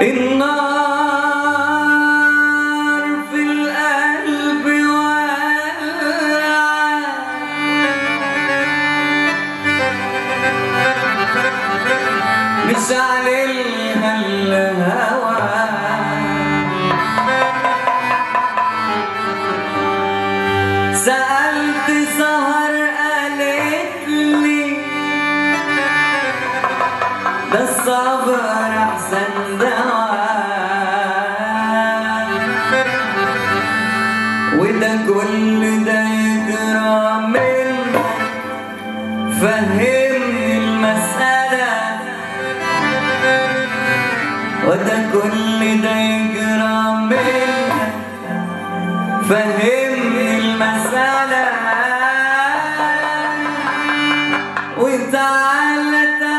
النار الصبر أحسن دواء. وده كل ده يجرى من فهمني المسألة. وده كل ده يجرى من فهمني المسألة. وتعالى تعالى